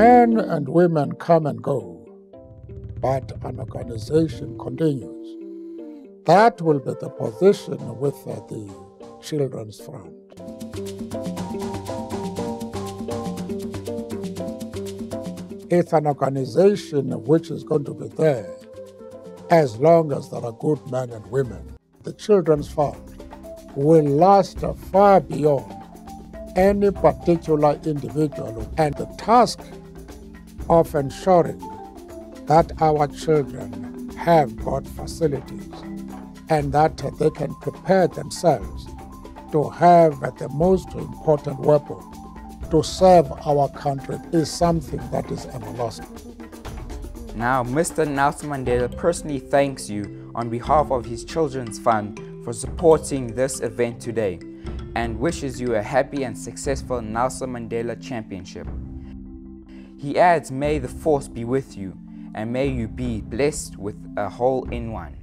Men and women come and go, but an organization continues. That will be the position with uh, the Children's Fund. It's an organization which is going to be there as long as there are good men and women. The Children's Fund will last far beyond any particular individual and the task of ensuring that our children have got facilities and that they can prepare themselves to have the most important weapon to serve our country is something that is everlasting. Now, Mr. Nelson Mandela personally thanks you on behalf of his Children's Fund for supporting this event today and wishes you a happy and successful Nelson Mandela Championship. He adds, May the force be with you and may you be blessed with a hole in one.